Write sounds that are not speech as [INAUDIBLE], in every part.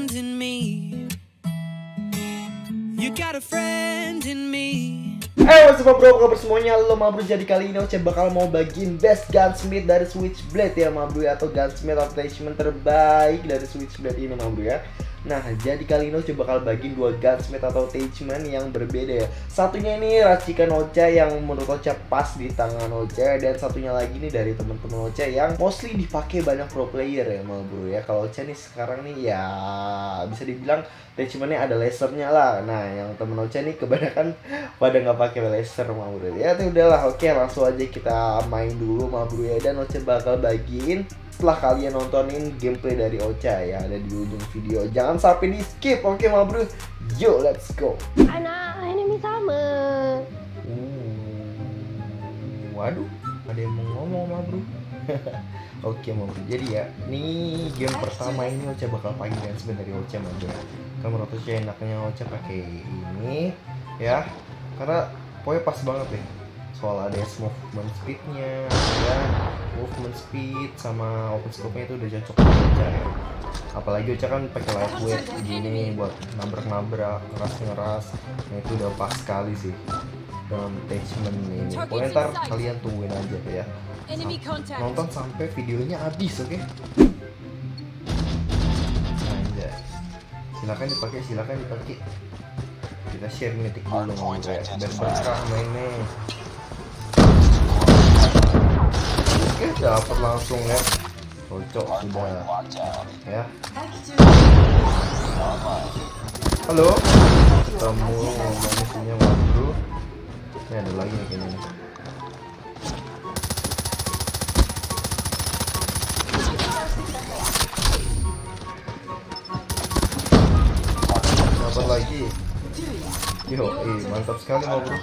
friend in me. You got a friend in me. Hey what's up bro, kabar semuanya? Lo Mabru jadi kali ini Oce bakal mau bagiin best gunsmith dari Switchblade ya Mabru ya Atau gunsmith attachment terbaik dari Switchblade ini Mabru ya Nah jadi kali ini Oce bakal bagiin dua gunsmith atau attachment yang berbeda ya. Satunya ini racikan Oce yang menurut Oce pas di tangan Oce Dan satunya lagi nih dari teman-teman Oce yang mostly dipakai banyak pro player ya Mabru ya. Kalau Oce nih sekarang nih ya bisa dibilang attachmentnya ada lasernya lah. Nah yang temen Oce nih kebanyakan [LAUGHS] pada nggak pakai laser mau bro. Ya tapi udahlah. Oke langsung aja kita main dulu mau bro ya. Dan Oce bakal bagiin setelah kalian nontonin gameplay dari Ocha ya ada di ujung video. Jangan sampai di skip oke mau bro? Yo let's go. Anak, ini sama. Hmm, waduh ada yang mau ngomong bro? [LAUGHS] Oke mau bro, jadi ya ini game pertama ini Ocha bakal pakai dan sebenarnya Ocha bro. Kalau menurut Ocha enaknya Ocha pakai ini ya. Karena pokoknya pas banget deh soal ada movement speednya ya. Movement speed sama open scope-nya itu udah cocok Ocha ya. Apalagi Ocha kan pakai lightweight gini buat nabrak-nabrak ngeras-ngeras. Nah itu udah pas sekali sih dalam attachment ini. Pokoknya ntar kalian tungguin aja ya. Contact. nonton sampai videonya habis oke? Anjay. silakan dipakai silakan dipakai. Kita share mitik dulu. Biar berkah mainnya dapat langsung ya. Cocok sudah ya. Halo. Ketemu manusianya bro. Ini ada lagi nih kayaknya. Nih. dapat lagi. Yo eh mantap sekali bro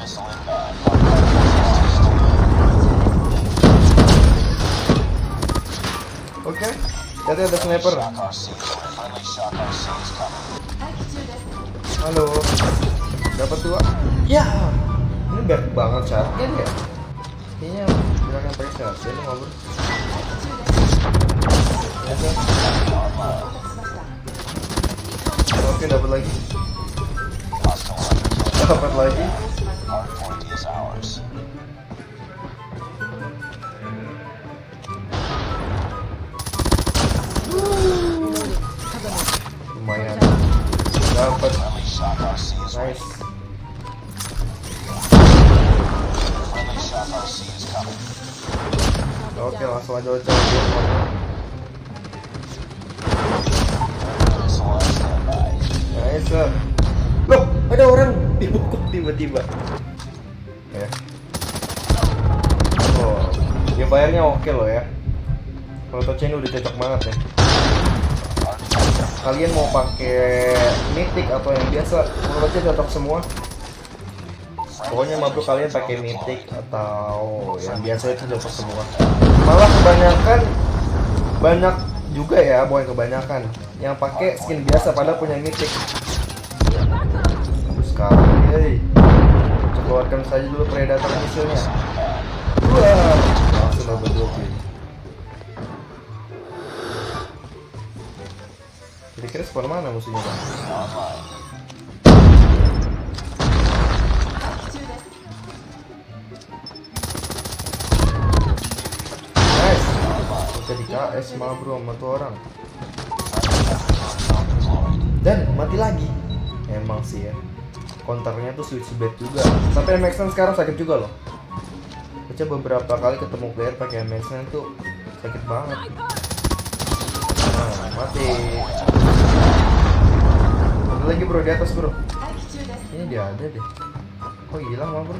oke jadi ada sniper. Halo. Dapat dua? Ya. Ini banyak banget shotgun ya? Kayaknya gunakan pakai shotgun mau bro Ya? Oke, dapat lagi. Dapat lagi. Nice. Oke, langsung aja coba. Nice. Loh, ada orang dibukuk tiba-tiba. Ya. Oh, dia bayarnya oke loh ya. Kalau touch ini udah cocok banget ya. Kalian mau pakai mythic atau yang biasa? Menurut aja cocok semua. Pokoknya mampu kalian pakai mythic atau yang biasa itu cocok semua. Malah kebanyakan banyak juga ya, bukan kebanyakan yang pakai skin biasa padahal punya mythic. Sekali. Kita Keluarkan saja dulu predator misilnya. Wah, langsung double Kira-kira spawn mana musuhnya bang? Nice. Kita di KS malah bro sama tuh orang. Dan mati lagi. Emang sih ya. Counternya tuh switch bed juga. Sampai MX sekarang sakit juga loh. Baca beberapa kali ketemu player pakai MX tuh sakit banget. Nah, mati. Ada lagi bro di atas bro. Ini dia ada deh. Oh hilang mah bro.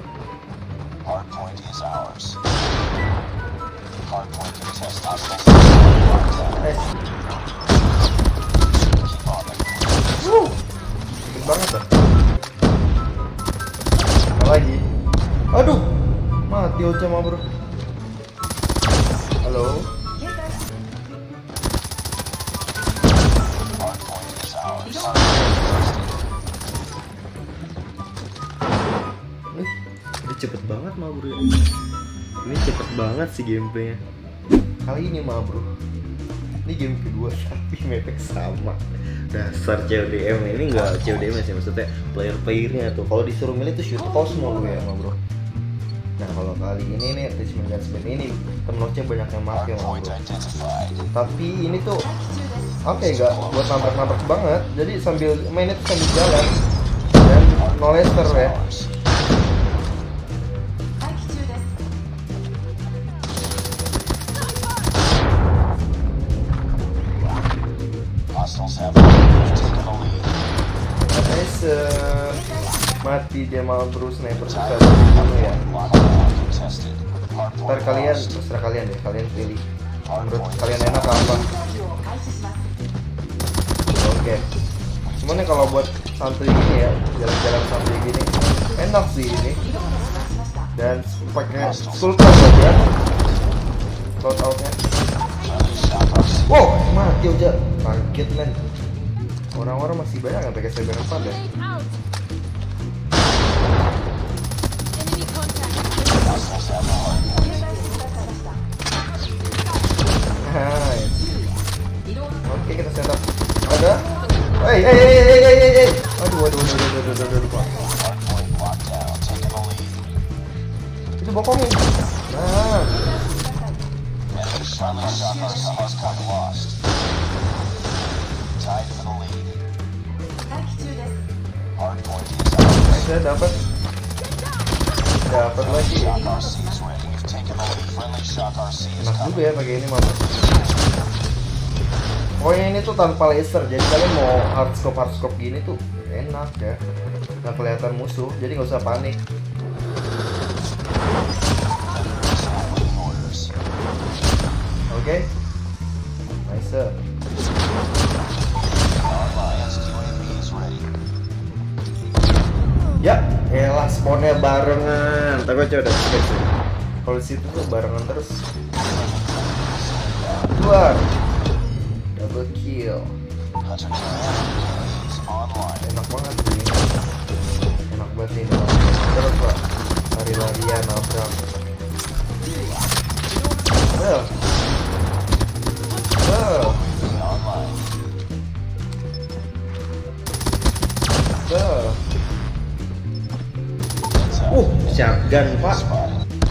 Nice. Wuh, sakit banget dah. Apa lagi? Aduh, mati Ocha mah bro. Halo. Cepet banget mah bro. Ini cepet banget sih gameplaynya. Kali ini mah bro. Ini game kedua [LAUGHS] tapi mepek sama. Dasar CODM ini enggak CODM sih maksudnya player-playernya tuh. Kalau disuruh milih tuh shoot Cosmo lu ya mah bro. Nah kalau kali ini nih attachment gunsmith ini ternosnya banyak yang make mah bro. Tapi ini tuh oke nggak buat nabrak-nabrak banget. Jadi sambil main itu sambil jalan dan no laser ya. Dia malah bro sniper susah dulu ya. Ntar kalian terserah kalian deh, kalian pilih. Menurut kalian enak apa? Oke. Cuman ya kalau buat santuy gini ya, jalan-jalan santuy gini, enak sih ini. Dan pakai sultan aja. Load outnya. Wow, mati aja. Kaget men. Orang-orang masih banyak yang pakai cyber 4 ya. Nice ya dapat. Dapat lagi. Enak juga ya pakai ini mama. Pokoknya ini tuh tanpa laser, jadi kalian mau hardscope hardscope gini tuh enak ya. Nggak kelihatan musuh, jadi nggak usah panik. Oke, nice. Ya, elah spawnnya barengan. Tapi gue coba sih. Kalau situ tuh barengan terus. Keluar. Double kill. Enak banget sih. Enak banget ini. Terus pak. Lari-larian nabrak. Well. Well. Well. Shotgun pak.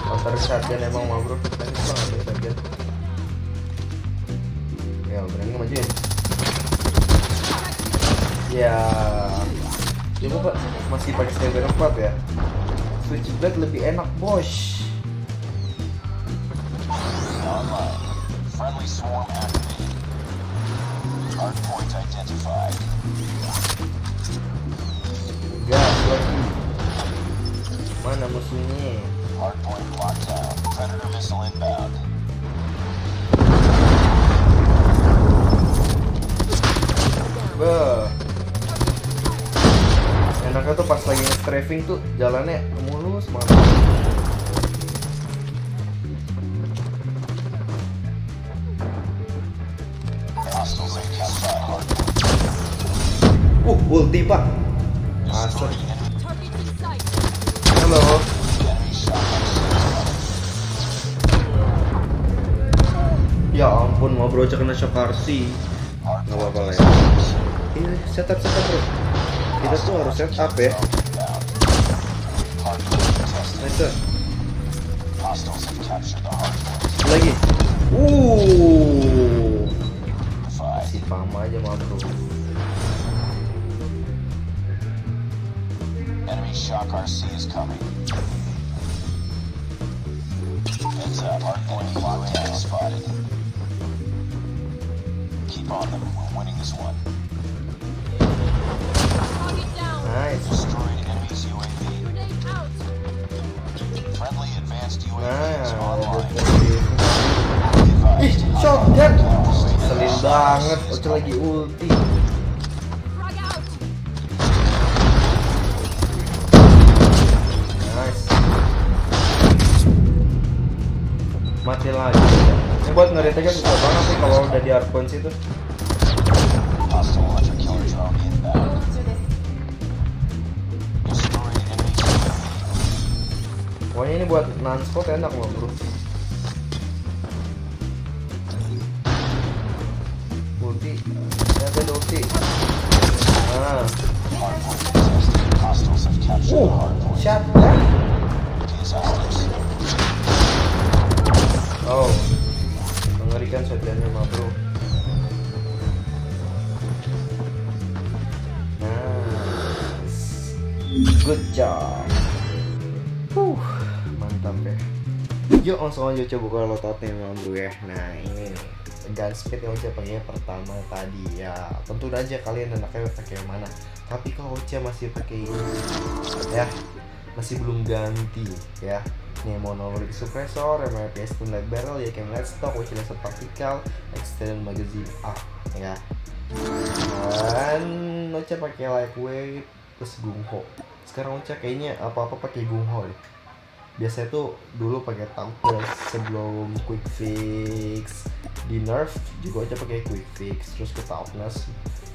Counter shotgun emang mah bro. Tadi gua ngambil shotgun. Ya berani majuin. Ya. Coba pak masih pakai cyber 4 ya. Switchblade lebih enak bos. Friendly swarm activated. Hardpoint identified. Gas. Mana musuhnya? Hardpoint. Enaknya tuh pas lagi strafing tuh jalannya mulus banget. Uh, ulti pak. Asal. Ampun, mau bro kena shock RC. Nggak apa-apa lah ya. Ini setup setup bro. Kita tuh harus setup ya. Nice. Lagi. Uh. Si paham aja mah bro. Enemy shock RC is coming. Heads up. Hardpoint. Spotted. Keep on them. We're winning this one. Nice. Destroyed enemy's UAV. Friendly advanced UAV is ada online. shotgun. Selin banget, Oce lagi ulti. Nice. Mati lagi. Buat ngereteknya susah banget sih kalau udah di hardpoint situ. Pokoknya ini buat non-spot enak loh bro. Ulti. Ternyata ada ulti. Nah uh Disasters. oh mengerikan shotgunnya mah bro. Good job. Uh mantap ya. Yuk langsung aja coba buka lototnya memang bro ya. Nah ini nih Gunsmith yang Ocha pakai pertama tadi ya. Tentu aja kalian anaknya pakai yang mana. Tapi kalau Ocha masih pakai ini ya masih belum ganti ya ini monolithic suppressor, twin light barrel, ya cam stock, which laser particle, extended magazine up ya. Dan Ocha pakai lightweight terus gungho sekarang Ocha kayaknya apa-apa pakai gungho deh. Biasanya tuh dulu pakai toughness sebelum quick fix di nerf juga aja pakai quick fix terus ke toughness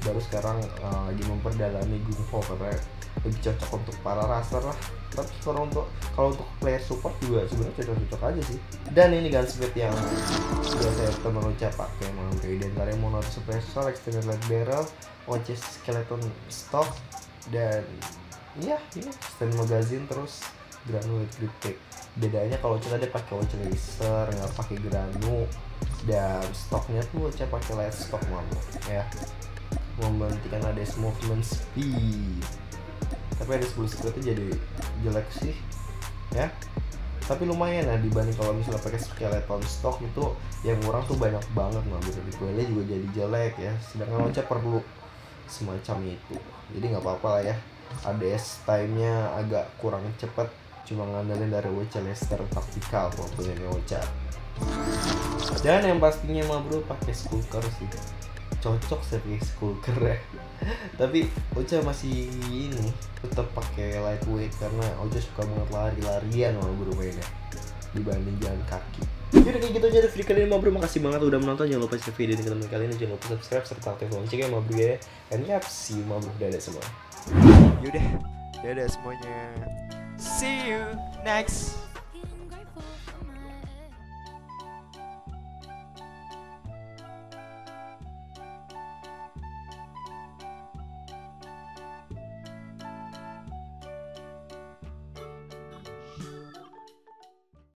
baru sekarang uh, lagi memperdalami gungho karena lebih cocok untuk para raster lah. Tapi kalau untuk kalau untuk player support juga sebenarnya cocok-cocok aja sih. Dan ini gunsmith yang biasa teman Ocha pakai mau kayak Dentare Mono Suppressor, Extended Light Barrel, OC Skeleton Stock dan iya ini stand magazine terus granulate grip tape bedanya kalau Ocha tadi pakai Ocha laser nggak pakai granu dan stoknya tuh Ocha pakai light stock malu ya membandingkan ada movement speed tapi ada 10 speed itu jadi jelek sih. Ya. Tapi lumayan lah dibanding kalau misalnya pakai skeleton stock itu yang murah tuh banyak banget mah gitu detailnya juga jadi jelek ya. Sedangkan Ocha perlu semacam itu. Jadi nggak apa-apa lah ya. ADS time-nya agak kurang cepat cuma ngandelin dari Ocha Lester taktikal kalau punya Ocha dan yang pastinya mah bro pakai skulker sih cocok sih pakai skulker ya. [LAUGHS] Tapi Ocha masih ini tetap pakai lightweight karena Ocha suka banget lari-larian sama bro mainnya dibanding jalan kaki. Yaudah kayak gitu aja deh video kali ini Mabro Makasih banget udah menonton. Jangan lupa share video ini ke teman kalian Jangan lupa subscribe serta aktifkan loncengnya Mabro ya. And yap, see you Mabro Dadah semua. Yaudah, dadah semuanya. See you next